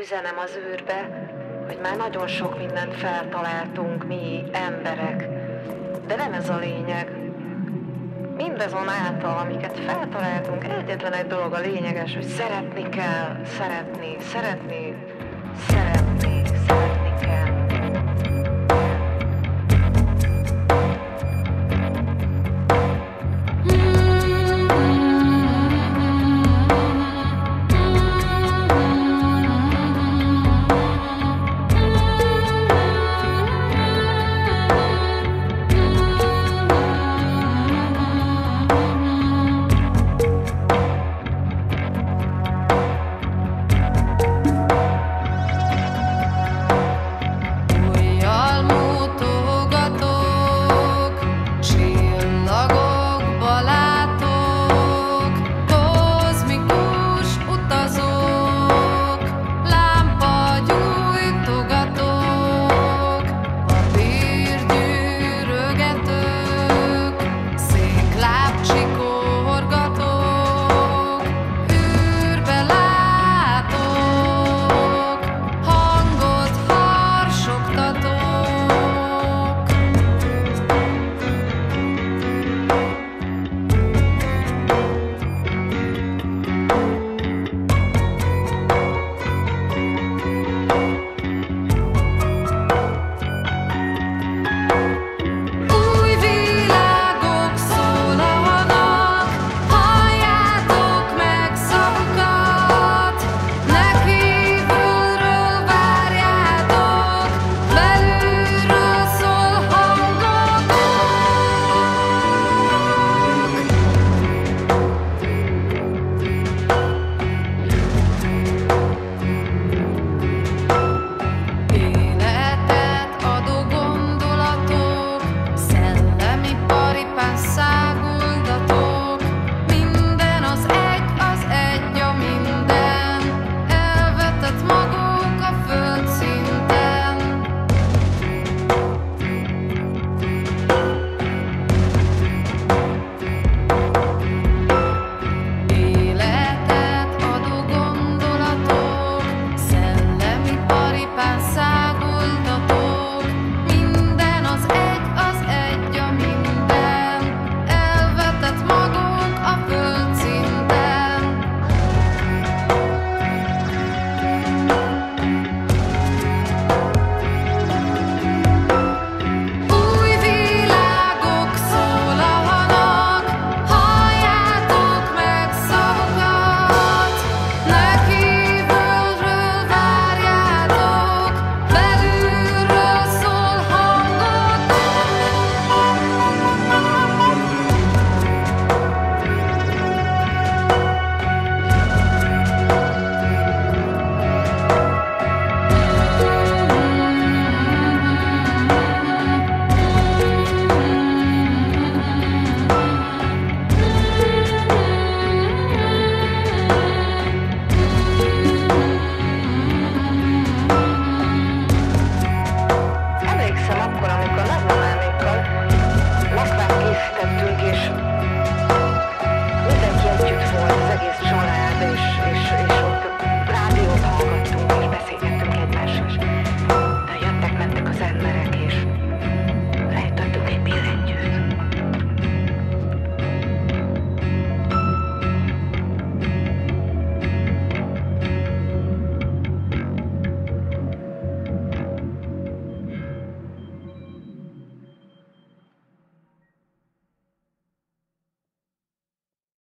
üzenem az űrbe, hogy már nagyon sok mindent feltaláltunk mi emberek. De nem ez a lényeg. Mindazonáltal, amiket feltaláltunk, egyetlen egy dolog a lényeges, hogy szeretni kell, szeretni, szeretni, szeretni.